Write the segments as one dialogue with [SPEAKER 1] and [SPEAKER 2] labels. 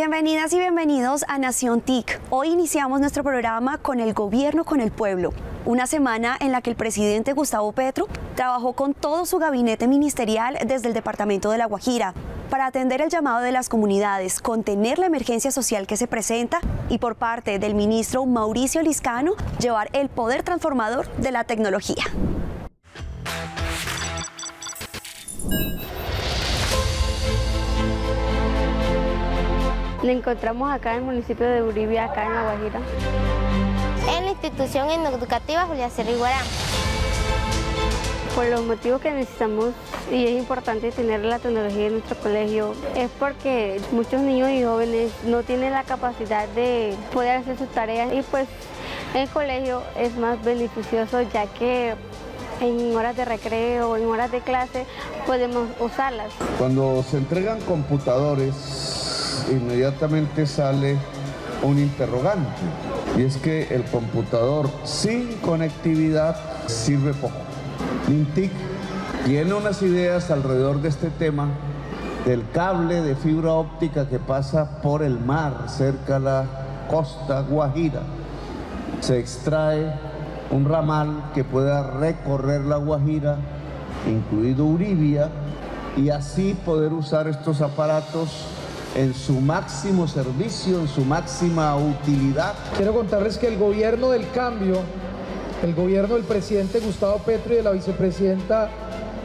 [SPEAKER 1] Bienvenidas y bienvenidos a Nación TIC. Hoy iniciamos nuestro programa con el gobierno con el pueblo. Una semana en la que el presidente Gustavo Petro trabajó con todo su gabinete ministerial desde el departamento de La Guajira para atender el llamado de las comunidades, contener la emergencia social que se presenta y por parte del ministro Mauricio Liscano llevar el poder transformador de la tecnología.
[SPEAKER 2] Le encontramos acá en el municipio de Uribia, acá en La Guajira.
[SPEAKER 3] En la institución educativa Julia Cerriguarán.
[SPEAKER 2] Por los motivos que necesitamos y es importante tener la tecnología en nuestro colegio es porque muchos niños y jóvenes no tienen la capacidad de poder hacer sus tareas y pues el colegio es más beneficioso ya que en horas de recreo, en horas de clase podemos usarlas.
[SPEAKER 4] Cuando se entregan computadores inmediatamente sale un interrogante y es que el computador sin conectividad sirve poco. Mintic tiene unas ideas alrededor de este tema del cable de fibra óptica que pasa por el mar cerca a la costa Guajira. Se extrae un ramal que pueda recorrer la Guajira, incluido Uribia, y así poder usar estos aparatos en su máximo servicio, en su máxima utilidad.
[SPEAKER 5] Quiero contarles que el gobierno del cambio, el gobierno del presidente Gustavo Petro y de la vicepresidenta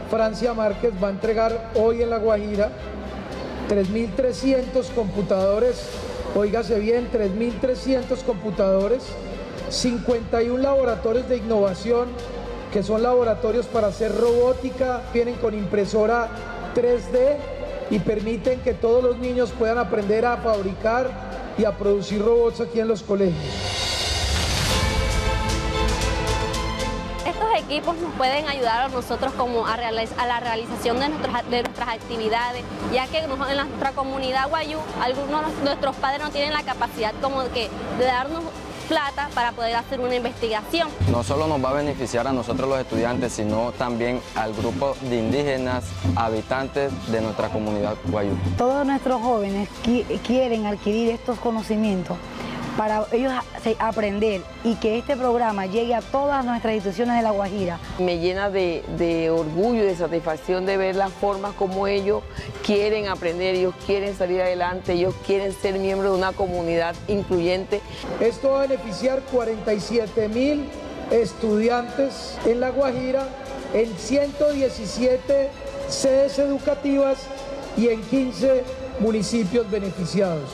[SPEAKER 5] Francia Márquez va a entregar hoy en La Guajira 3.300 computadores, oígase bien, 3.300 computadores, 51 laboratorios de innovación, que son laboratorios para hacer robótica, vienen con impresora 3D, y permiten que todos los niños puedan aprender a fabricar y a producir robots aquí en los colegios.
[SPEAKER 6] Estos equipos nos pueden ayudar a nosotros como a, la realización de, de nuestras actividades, ya que en nuestra comunidad guayú, algunos de nuestros padres no tienen la capacidad como que de darnos plata para poder hacer una investigación.
[SPEAKER 7] No solo nos va a beneficiar a nosotros los estudiantes, sino también al grupo de indígenas, habitantes de nuestra comunidad guayú.
[SPEAKER 8] Todos nuestros jóvenes quieren adquirir estos conocimientos para ellos aprender y que este programa llegue a todas nuestras instituciones de La Guajira.
[SPEAKER 9] Me llena de, orgullo y de satisfacción de ver las formas como ellos quieren aprender, ellos quieren salir adelante, ellos quieren ser miembros de una comunidad incluyente.
[SPEAKER 5] Esto va a beneficiar 47 mil estudiantes en La Guajira, en 117 sedes educativas y en 15 municipios beneficiados.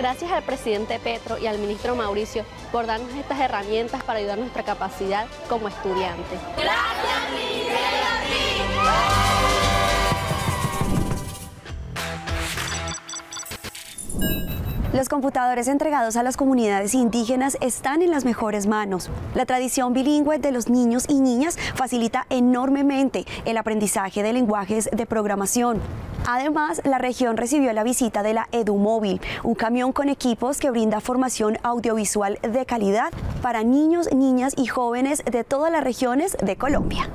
[SPEAKER 6] Gracias al presidente Petro y al ministro Mauricio por darnos estas herramientas para ayudar nuestra capacidad como estudiantes.
[SPEAKER 1] Los computadores entregados a las comunidades indígenas están en las mejores manos. La tradición bilingüe de los niños y niñas facilita enormemente el aprendizaje de lenguajes de programación. Además, la región recibió la visita de la EduMóvil, un camión con equipos que brinda formación audiovisual de calidad para niños, niñas y jóvenes de todas las regiones de Colombia.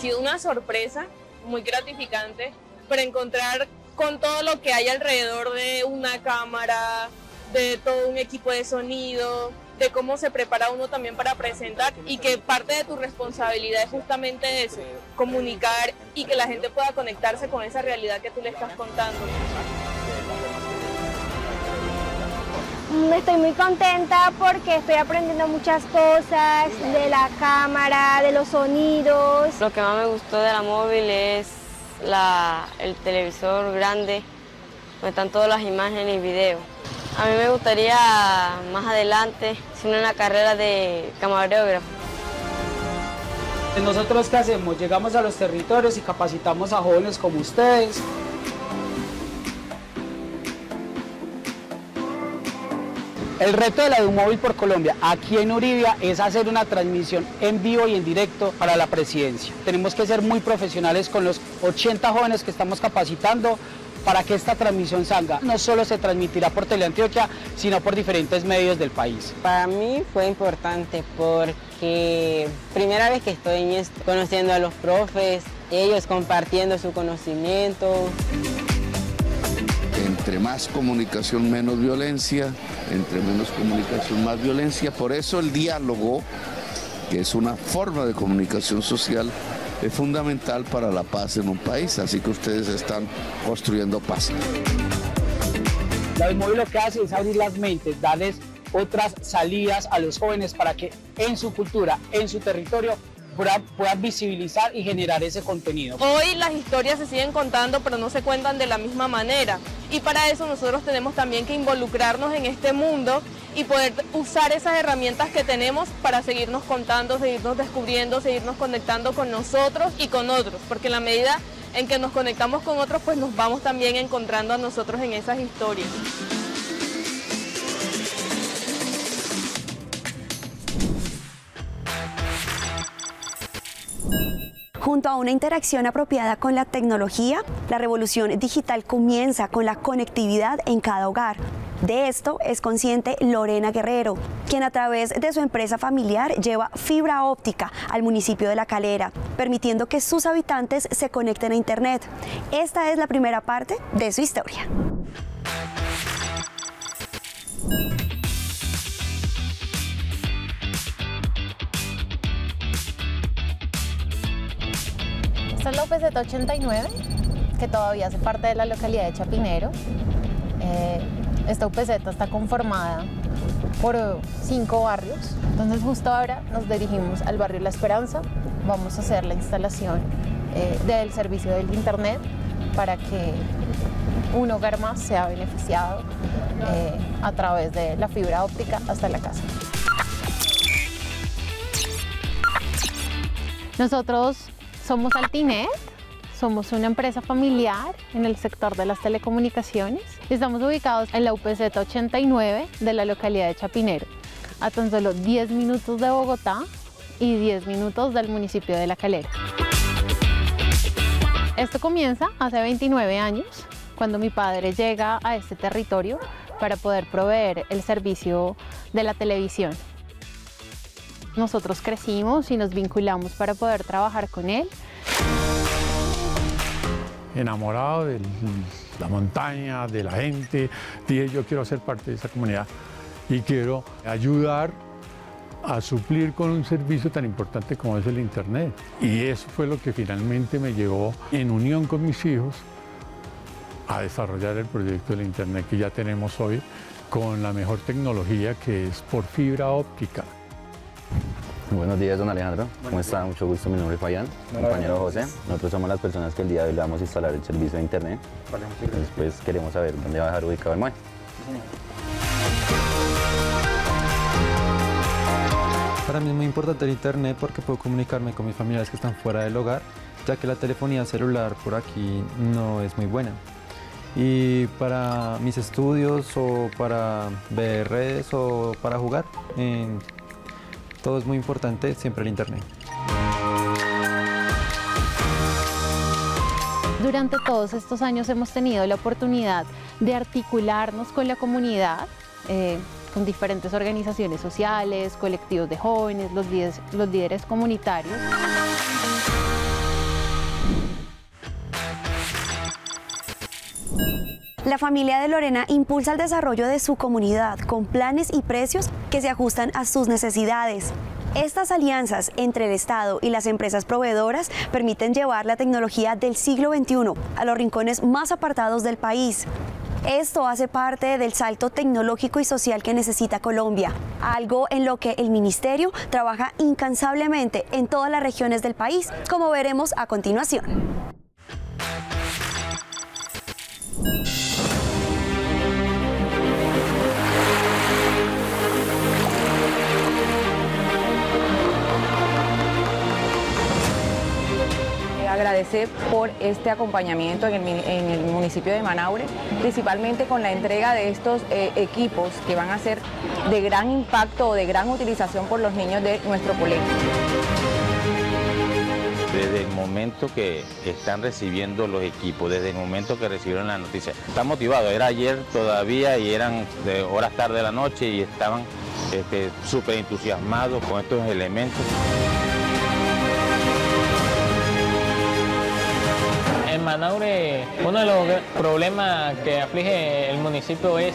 [SPEAKER 10] Sido una sorpresa muy gratificante para encontrar con todo lo que hay alrededor de una cámara, de todo un equipo de sonido, de cómo se prepara uno también para presentar y que parte de tu responsabilidad es justamente eso, comunicar y que la gente pueda conectarse con esa realidad que tú le estás contando.
[SPEAKER 3] Estoy muy contenta porque estoy aprendiendo muchas cosas de la cámara, de los sonidos.
[SPEAKER 9] Lo que más me gustó de la móvil es el televisor grande, donde están todas las imágenes y videos. A mí me gustaría más adelante hacer una carrera de camarógrafo.
[SPEAKER 5] ¿Nosotros qué hacemos? Llegamos a los territorios y capacitamos a jóvenes como ustedes El reto de la Móvil por Colombia aquí en Uribia es hacer una transmisión en vivo y en directo para la presidencia. Tenemos que ser muy profesionales con los 80 jóvenes que estamos capacitando
[SPEAKER 11] para que esta transmisión salga. No solo se transmitirá por Teleantioquia, sino por diferentes medios del país.
[SPEAKER 12] Para mí fue importante porque primera vez que estoy conociendo a los profes, ellos compartiendo su conocimiento.
[SPEAKER 13] Entre más comunicación, menos violencia, entre menos comunicación, más violencia. Por eso el diálogo, que es una forma de comunicación social, es fundamental para la paz en un país, así que ustedes están construyendo paz.
[SPEAKER 11] La móvil lo que hace es abrir las mentes, darles otras salidas a los jóvenes para que en su cultura, en su territorio, puedan, visibilizar y generar ese contenido.
[SPEAKER 10] Hoy las historias se siguen contando, pero no se cuentan de la misma manera. Y para eso nosotros tenemos también que involucrarnos en este mundo y poder usar esas herramientas que tenemos para seguirnos contando, seguirnos descubriendo, seguirnos conectando con nosotros y con otros, porque en la medida en que nos conectamos con otros, pues nos vamos también encontrando a nosotros en esas historias.
[SPEAKER 1] Junto a una interacción apropiada con la tecnología, la revolución digital comienza con la conectividad en cada hogar. De esto es consciente Lorena Guerrero, quien a través de su empresa familiar lleva fibra óptica al municipio de La Calera, permitiendo que sus habitantes se conecten a Internet. Esta es la primera parte de su historia.
[SPEAKER 2] Es la UPZ 89, que todavía hace parte de la localidad de Chapinero. Eh, esta UPZ está conformada por cinco barrios. Entonces justo ahora nos dirigimos al barrio La Esperanza. Vamos a hacer la instalación eh, del servicio del Internet para que un hogar más sea beneficiado eh, a través de la fibra óptica hasta la casa. Nosotros somos Altinet, somos una empresa familiar en el sector de las telecomunicaciones estamos ubicados en la UPZ 89 de la localidad de Chapinero, a tan solo 10 minutos de Bogotá y 10 minutos del municipio de La Calera. Esto comienza hace 29 años, cuando mi padre llega a este territorio para poder proveer el servicio de la televisión nosotros crecimos y nos vinculamos para poder trabajar con él.
[SPEAKER 14] Enamorado de la montaña, de la gente, dije yo quiero ser parte de esa comunidad y quiero ayudar a suplir con un servicio tan importante como es el Internet. Y eso fue lo que finalmente me llevó, en unión con mis hijos, a desarrollar el proyecto del Internet que ya tenemos hoy con la mejor tecnología que es por fibra óptica.
[SPEAKER 15] Buenos días, don Alejandro. ¿Cómo está? Mucho gusto. Mi nombre es Fabián, compañero José. Nosotros somos las personas que el día de hoy le vamos a instalar el servicio de Internet. Después queremos saber dónde va a dejar ubicado el MOE.
[SPEAKER 16] Para mí es muy importante el Internet porque puedo comunicarme con mis familiares que están fuera del hogar, ya que la telefonía celular por aquí no es muy buena. Y para mis estudios o para ver redes o para jugar, todo es muy importante, siempre el Internet.
[SPEAKER 2] Durante todos estos años hemos tenido la oportunidad de articularnos con la comunidad, eh, con diferentes organizaciones sociales, colectivos de jóvenes, los los líderes comunitarios.
[SPEAKER 1] La familia de Lorena impulsa el desarrollo de su comunidad con planes y precios que se ajustan a sus necesidades. Estas alianzas entre el Estado y las empresas proveedoras permiten llevar la tecnología del siglo XXI a los rincones más apartados del país. Esto hace parte del salto tecnológico y social que necesita Colombia, algo en lo que el Ministerio trabaja incansablemente en todas las regiones del país, como veremos a continuación.
[SPEAKER 17] Agradecer por este acompañamiento en el, municipio de Manaure, principalmente con la entrega de estos eh, equipos que van a ser de gran impacto o de gran utilización por los niños de nuestro colegio.
[SPEAKER 18] desde el momento que están recibiendo los equipos, desde el momento que recibieron la noticia. Están motivados, era ayer todavía y eran de horas tarde de la noche y estaban súper este, entusiasmados con estos elementos.
[SPEAKER 19] Manaure, uno de los problemas que aflige el municipio es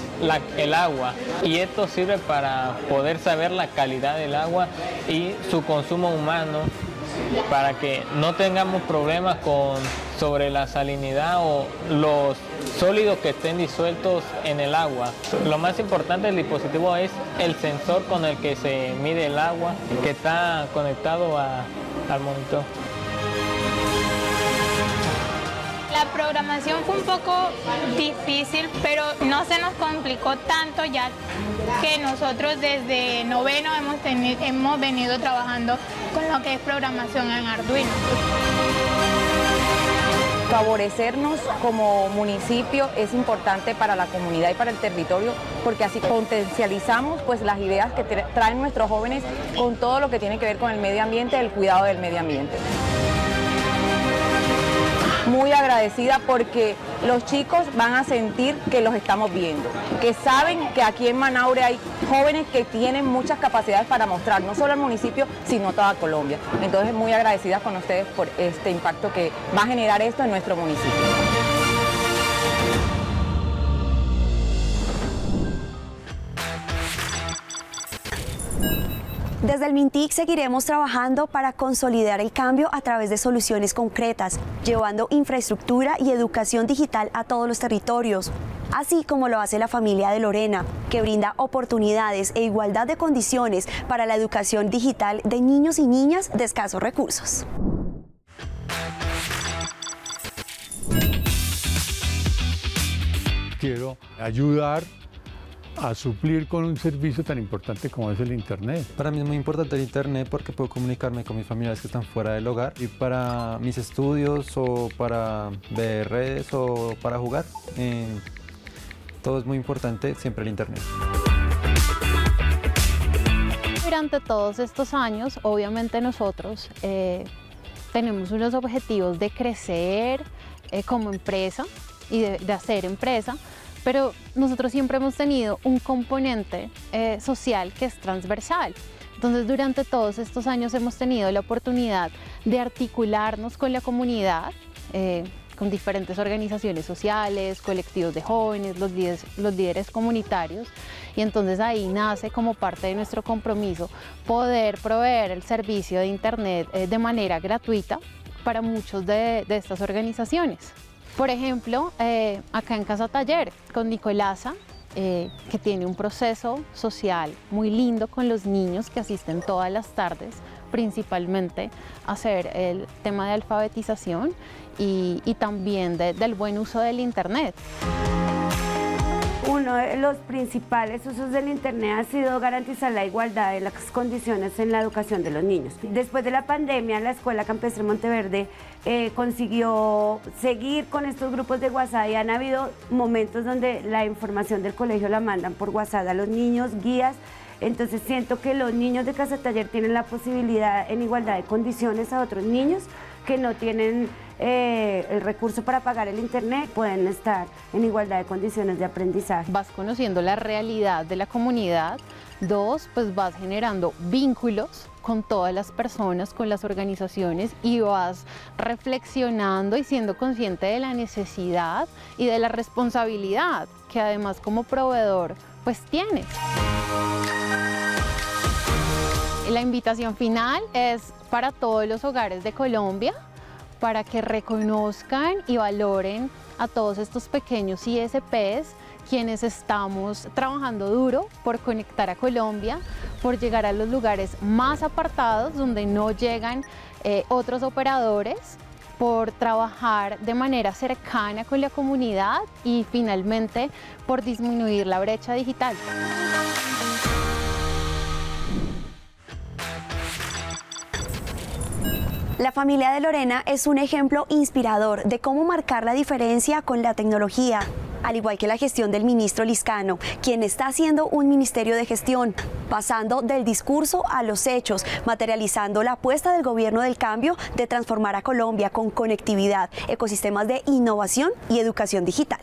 [SPEAKER 19] el agua y esto sirve para poder saber la calidad del agua y su consumo humano para que no tengamos problemas con sobre la salinidad o los sólidos que estén disueltos en el agua. Lo más importante del dispositivo es el sensor con el que se mide el agua que está conectado al monitor.
[SPEAKER 20] Programación fue un poco difícil, pero no se nos complicó tanto ya que nosotros desde noveno hemos, hemos venido trabajando con lo que es programación en Arduino.
[SPEAKER 17] Favorecernos como municipio es importante para la comunidad y para el territorio porque así potencializamos pues las ideas que traen nuestros jóvenes con todo lo que tiene que ver con el medio ambiente, el cuidado del medio ambiente muy agradecida porque los chicos van a sentir que los estamos viendo, que saben que aquí en Manaure hay jóvenes que tienen muchas capacidades para mostrar, no solo el municipio, sino toda Colombia. Entonces muy agradecida con ustedes por este impacto que va a generar esto en nuestro municipio.
[SPEAKER 1] Desde el MINTIC seguiremos trabajando para consolidar el cambio a través de soluciones concretas, llevando infraestructura y educación digital a todos los territorios, así como lo hace la familia de Lorena, que brinda oportunidades e igualdad de condiciones para la educación digital de niños y niñas de escasos recursos.
[SPEAKER 14] Quiero ayudar a suplir con un servicio tan importante como es el Internet.
[SPEAKER 16] Para mí es muy importante el Internet porque puedo comunicarme con mis familiares que están fuera del hogar y para mis estudios o para ver redes o para jugar. Eh, todo es muy importante, siempre el Internet.
[SPEAKER 2] Durante todos estos años, obviamente nosotros eh, tenemos unos objetivos de crecer eh, como empresa y de hacer empresa, pero nosotros siempre hemos tenido un componente eh, social que es transversal. Entonces, durante todos estos años hemos tenido la oportunidad de articularnos con la comunidad, eh, con diferentes organizaciones sociales, colectivos de jóvenes, los líderes, comunitarios, y entonces ahí nace como parte de nuestro compromiso poder proveer el servicio de Internet eh, de manera gratuita para muchos de estas organizaciones. Por ejemplo, eh, acá en Casa Taller, con Nicolasa, eh, que tiene un proceso social muy lindo con los niños que asisten todas las tardes, principalmente a hacer el tema de alfabetización y, también del buen uso del Internet.
[SPEAKER 21] Uno de los principales usos del Internet ha sido garantizar la igualdad de las condiciones en la educación de los niños. Después de la pandemia, la Escuela Campestre Monteverde eh, consiguió seguir con estos grupos de WhatsApp y han habido momentos donde la información del colegio la mandan por WhatsApp a los niños, guías. Entonces siento que los niños de Casa Taller tienen la posibilidad en igualdad de condiciones a otros niños que no tienen eh, el recurso para pagar el Internet, pueden estar en igualdad de condiciones de aprendizaje.
[SPEAKER 2] Vas conociendo la realidad de la comunidad. Dos, pues vas generando vínculos con todas las personas, con las organizaciones y vas reflexionando y siendo consciente de la necesidad y de la responsabilidad que además como proveedor pues tienes. La invitación final es para todos los hogares de Colombia para que reconozcan y valoren a todos estos pequeños ISPs quienes estamos trabajando duro por conectar a Colombia, por llegar a los lugares más apartados donde no llegan eh, otros operadores, por trabajar de manera cercana con la comunidad y finalmente por disminuir la brecha digital.
[SPEAKER 1] La familia de Lorena es un ejemplo inspirador de cómo marcar la diferencia con la tecnología. al igual que la gestión del ministro Liscano, quien está haciendo un ministerio de gestión, pasando del discurso a los hechos, materializando la apuesta del gobierno del cambio de transformar a Colombia con conectividad, ecosistemas de innovación y educación digital.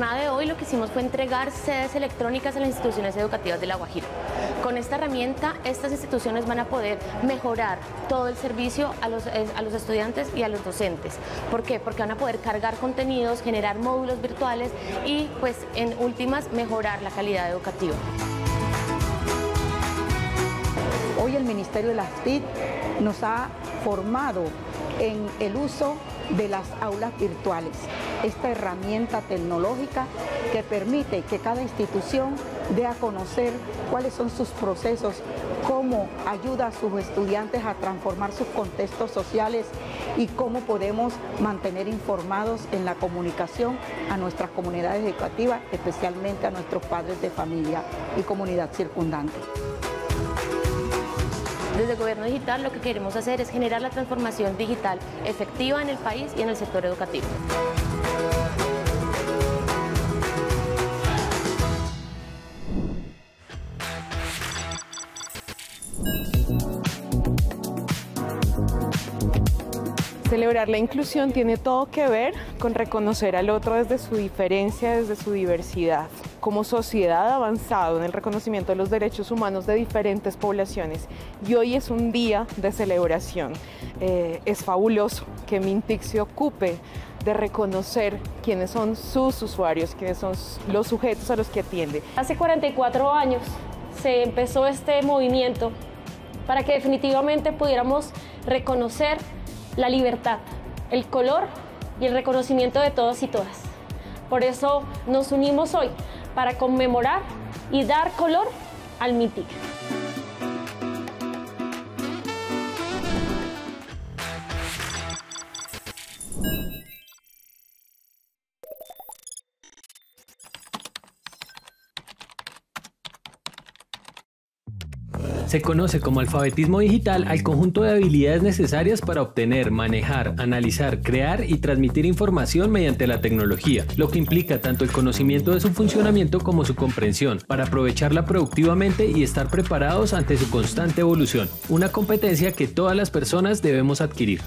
[SPEAKER 22] Jornada de hoy lo que hicimos fue entregar sedes electrónicas en las instituciones educativas de La Guajira. Con esta herramienta, estas instituciones van a poder mejorar todo el servicio a los, eh, a los estudiantes y a los docentes. ¿Por qué? Porque van a poder cargar contenidos, generar módulos virtuales y, pues, en últimas, mejorar la calidad educativa.
[SPEAKER 23] Hoy el Ministerio de las TIC nos ha formado en el uso de las aulas virtuales, esta herramienta tecnológica que permite que cada institución dé a conocer cuáles son sus procesos, cómo ayuda a sus estudiantes a transformar sus contextos sociales y cómo podemos mantener informados en la comunicación a nuestras comunidades educativas, especialmente a nuestros padres de familia y comunidad circundante.
[SPEAKER 22] Desde el Gobierno Digital lo que queremos hacer es generar la transformación digital efectiva en el país y en el sector educativo.
[SPEAKER 24] Celebrar la inclusión tiene todo que ver con reconocer al otro desde su diferencia, desde su diversidad. Como sociedad avanzado en el reconocimiento de los derechos humanos de diferentes poblaciones y hoy es un día de celebración. Eh, es fabuloso que Mintix se ocupe de reconocer quiénes son sus usuarios, quiénes son los sujetos a los que atiende.
[SPEAKER 25] Hace 44 años se empezó este movimiento para que definitivamente pudiéramos reconocer la libertad, el color y el reconocimiento de todos y todas. Por eso nos unimos hoy para conmemorar y dar color al MITIC.
[SPEAKER 26] Se conoce como alfabetismo digital al conjunto de habilidades necesarias para obtener, manejar, analizar, crear y transmitir información mediante la tecnología, lo que implica tanto el conocimiento de su funcionamiento como su comprensión, para aprovecharla productivamente y estar preparados ante su constante evolución, una competencia que todas las personas debemos adquirir.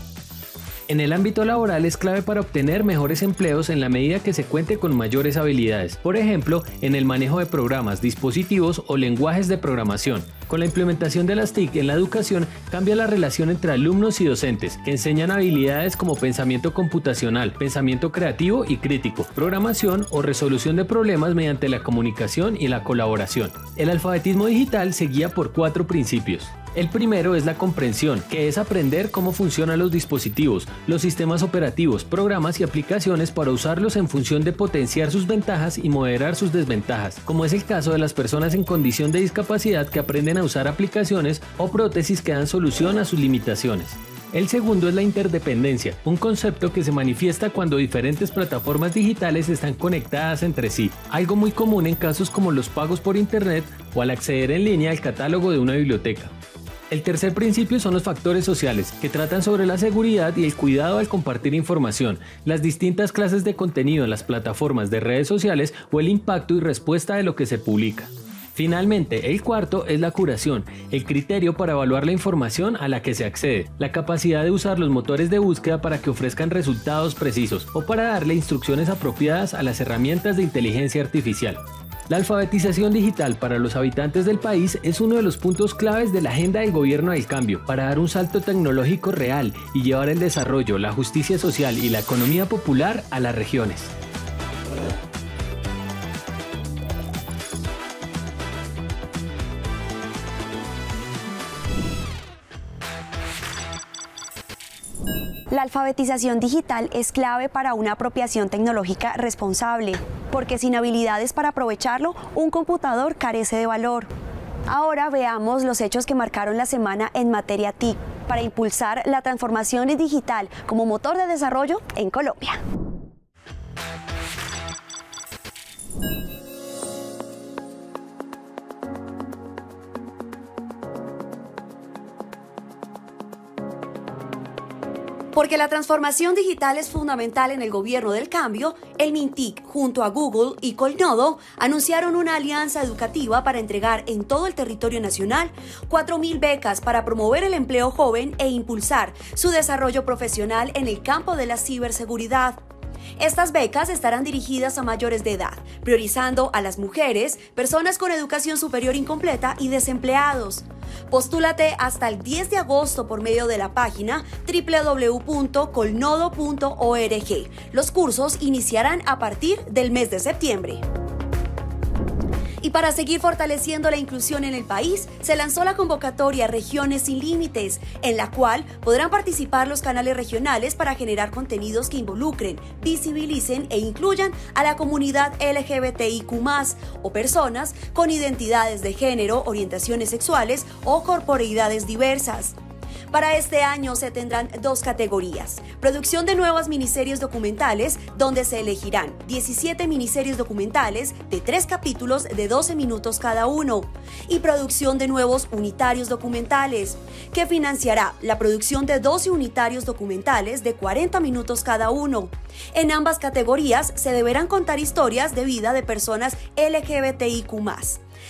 [SPEAKER 26] En el ámbito laboral es clave para obtener mejores empleos en la medida que se cuente con mayores habilidades, por ejemplo, en el manejo de programas, dispositivos o lenguajes de programación. Con la implementación de las TIC en la educación cambia la relación entre alumnos y docentes, que enseñan habilidades como pensamiento computacional, pensamiento creativo y crítico, programación o resolución de problemas mediante la comunicación y la colaboración. El alfabetismo digital se guía por cuatro principios. El primero es la comprensión, que es aprender cómo funcionan los dispositivos, los sistemas operativos, programas y aplicaciones para usarlos en función de potenciar sus ventajas y moderar sus desventajas, como es el caso de las personas en condición de discapacidad que aprenden a usar aplicaciones o prótesis que dan solución a sus limitaciones. El segundo es la interdependencia, un concepto que se manifiesta cuando diferentes plataformas digitales están conectadas entre sí, algo muy común en casos como los pagos por Internet o al acceder en línea al catálogo de una biblioteca. El tercer principio son los factores sociales, que tratan sobre la seguridad y el cuidado al compartir información, las distintas clases de contenido en las plataformas de redes sociales o el impacto y respuesta de lo que se publica. Finalmente, el cuarto es la curación, el criterio para evaluar la información a la que se accede, la capacidad de usar los motores de búsqueda para que ofrezcan resultados precisos o para darle instrucciones apropiadas a las herramientas de inteligencia artificial. La alfabetización digital para los habitantes del país es uno de los puntos claves de la agenda del gobierno del cambio para dar un salto tecnológico real y llevar el desarrollo, la justicia social y la economía popular a las regiones.
[SPEAKER 1] La alfabetización digital es clave para una apropiación tecnológica responsable, porque sin habilidades para aprovecharlo, un computador carece de valor. Ahora veamos los hechos que marcaron la semana en materia TIC para impulsar la transformación digital como motor de desarrollo en Colombia. Porque la transformación digital es fundamental en el gobierno del cambio, el MINTIC junto a Google y Colnodo anunciaron una alianza educativa para entregar en todo el territorio nacional 4.000 becas para promover el empleo joven e impulsar su desarrollo profesional en el campo de la ciberseguridad. Estas becas estarán dirigidas a mayores de edad, priorizando a las mujeres, personas con educación superior incompleta y desempleados. Postúlate hasta el 10 de agosto por medio de la página www.colnodo.org. Los cursos iniciarán a partir del mes de septiembre. Y para seguir fortaleciendo la inclusión en el país, se lanzó la convocatoria Regiones sin Límites, en la cual podrán participar los canales regionales para generar contenidos que involucren, visibilicen e incluyan a la comunidad LGBTIQ o personas con identidades de género, orientaciones sexuales o corporeidades diversas. Para este año se tendrán dos categorías. Producción de nuevas miniseries documentales, donde se elegirán 17 miniseries documentales de tres capítulos de 12 minutos cada uno. Y producción de nuevos unitarios documentales, que financiará la producción de 12 unitarios documentales de 40 minutos cada uno. En ambas categorías se deberán contar historias de vida de personas LGBTIQ.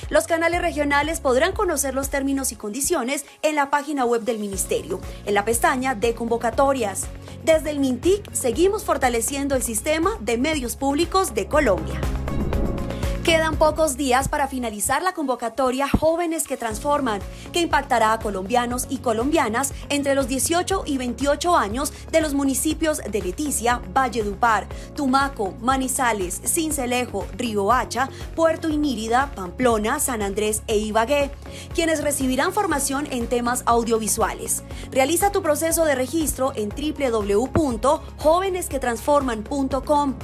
[SPEAKER 1] Los canales regionales podrán conocer los términos y condiciones en la página web del Ministerio, en la pestaña de convocatorias. Desde el MINTIC seguimos fortaleciendo el sistema de medios públicos de Colombia. Quedan pocos días para finalizar la convocatoria Jóvenes que Transforman, que impactará a colombianos y colombianas entre los 18 y 28 años de los municipios de Leticia, Valledupar, Tumaco, Manizales, Cincelejo, Hacha, Puerto Inírida, Pamplona, San Andrés e Ibagué, quienes recibirán formación en temas audiovisuales. Realiza tu proceso de registro en www.jovenesquetransforman.com.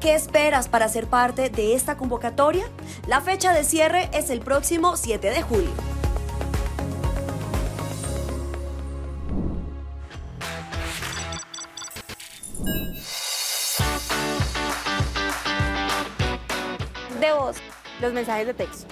[SPEAKER 1] ¿Qué esperas para ser parte de esta convocatoria? La fecha de cierre es el próximo 7 de julio.
[SPEAKER 27] De voz, los mensajes de texto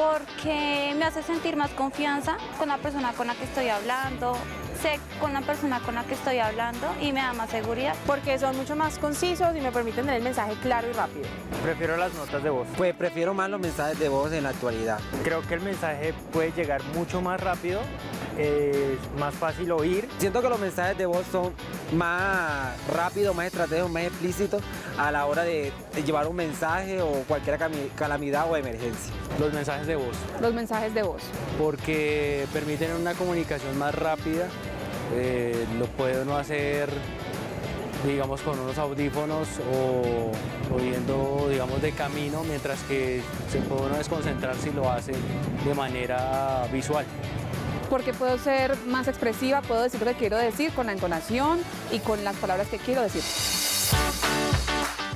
[SPEAKER 27] porque me hace sentir más confianza con la persona con la que estoy hablando, sé con la persona con la que estoy hablando y me da más seguridad.
[SPEAKER 24] Porque son mucho más concisos y me permiten tener el mensaje claro y rápido.
[SPEAKER 28] Prefiero las notas de voz.
[SPEAKER 29] Pues prefiero más los mensajes de voz en la actualidad.
[SPEAKER 28] Creo que el mensaje puede llegar mucho más rápido, es más fácil oír.
[SPEAKER 29] Siento que los mensajes de voz son más rápidos, más estratégicos, más explícitos a la hora de, llevar un mensaje o cualquier calamidad o emergencia.
[SPEAKER 28] Los mensajes de voz.
[SPEAKER 24] Los mensajes de voz.
[SPEAKER 28] Porque permiten una comunicación más rápida eh, lo puede uno hacer digamos con unos audífonos o, oyendo digamos de camino mientras que se puede uno desconcentrar si lo hace de manera visual
[SPEAKER 24] porque puedo ser más expresiva, puedo decir lo que quiero decir con la entonación y con las palabras que quiero decir.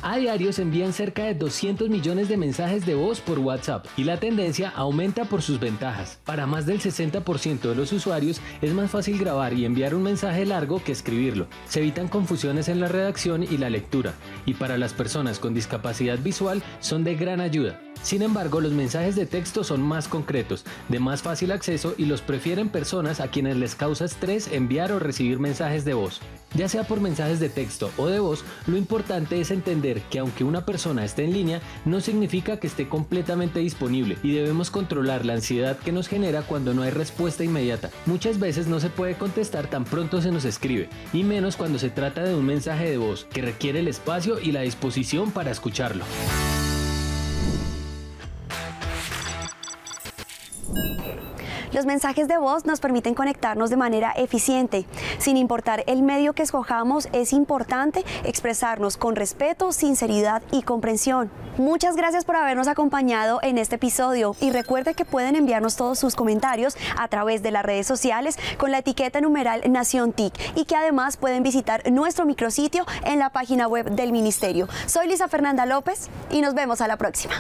[SPEAKER 26] A diario se envían cerca de 200 millones de mensajes de voz por WhatsApp y la tendencia aumenta por sus ventajas. Para más del 60% de los usuarios es más fácil grabar y enviar un mensaje largo que escribirlo. Se evitan confusiones en la redacción y la lectura, y para las personas con discapacidad visual son de gran ayuda. Sin embargo, los mensajes de texto son más concretos, de más fácil acceso y los prefieren personas a quienes les causa estrés enviar o recibir mensajes de voz. Ya sea por mensajes de texto o de voz, lo importante es entender que aunque una persona esté en línea, no significa que esté completamente disponible y debemos controlar la ansiedad que nos genera cuando no hay respuesta inmediata. Muchas veces no se puede contestar tan pronto se nos escribe, y menos cuando se trata de un mensaje de voz que requiere el espacio y la disposición para escucharlo.
[SPEAKER 1] Los mensajes de voz nos permiten conectarnos de manera eficiente. Sin importar el medio que escojamos, es importante expresarnos con respeto, sinceridad y comprensión. Muchas gracias por habernos acompañado en este episodio y recuerde que pueden enviarnos todos sus comentarios a través de las redes sociales con la etiqueta numeral Nación TIC y que además pueden visitar nuestro micrositio en la página web del Ministerio. Soy Lisa Fernanda López y nos vemos a la próxima.